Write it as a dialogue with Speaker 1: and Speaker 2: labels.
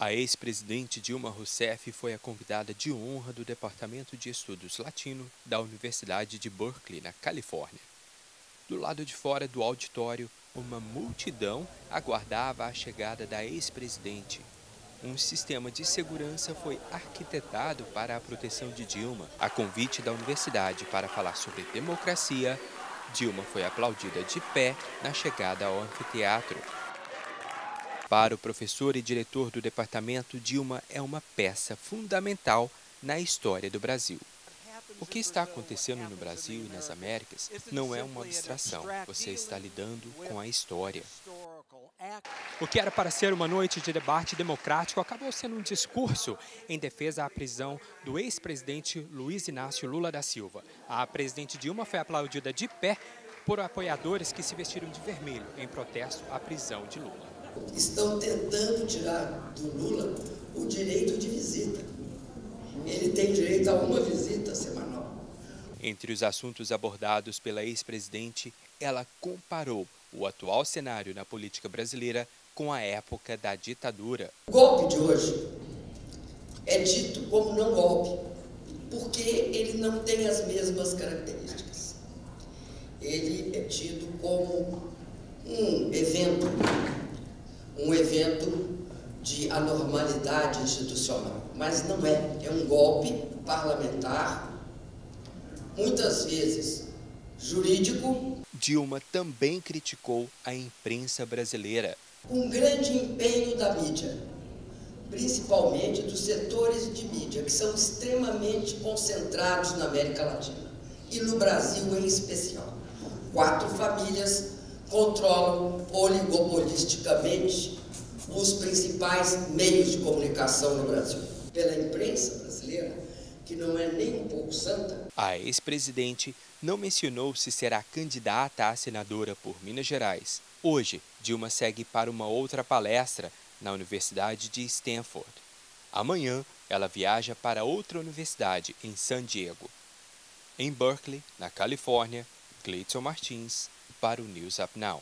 Speaker 1: A ex-presidente Dilma Rousseff foi a convidada de honra do Departamento de Estudos Latino da Universidade de Berkeley, na Califórnia. Do lado de fora do auditório, uma multidão aguardava a chegada da ex-presidente. Um sistema de segurança foi arquitetado para a proteção de Dilma. A convite da universidade para falar sobre democracia, Dilma foi aplaudida de pé na chegada ao anfiteatro. Para o professor e diretor do departamento, Dilma é uma peça fundamental na história do Brasil. O que está acontecendo no Brasil e nas Américas não é uma abstração, você está lidando com a história. O que era para ser uma noite de debate democrático acabou sendo um discurso em defesa à prisão do ex-presidente Luiz Inácio Lula da Silva. A presidente Dilma foi aplaudida de pé por apoiadores que se vestiram de vermelho em protesto à prisão de Lula
Speaker 2: estão tentando tirar do Lula o direito de visita. Ele tem direito a uma visita semanal.
Speaker 1: Entre os assuntos abordados pela ex-presidente, ela comparou o atual cenário na política brasileira com a época da ditadura.
Speaker 2: O golpe de hoje é dito como não golpe, porque ele não tem as mesmas características. Ele é tido como um evento um evento de anormalidade institucional. Mas não é. É um golpe parlamentar, muitas vezes jurídico.
Speaker 1: Dilma também criticou a imprensa brasileira.
Speaker 2: Um grande empenho da mídia, principalmente dos setores de mídia, que são extremamente concentrados na América Latina e no Brasil em especial. Quatro famílias controlam oligopolisticamente os principais meios de comunicação no Brasil. Pela imprensa brasileira, que não é nem um pouco santa.
Speaker 1: A ex-presidente não mencionou se será candidata a senadora por Minas Gerais. Hoje, Dilma segue para uma outra palestra na Universidade de Stanford. Amanhã, ela viaja para outra universidade em San Diego. Em Berkeley, na Califórnia, Cleiton Martins, para o News Up Now.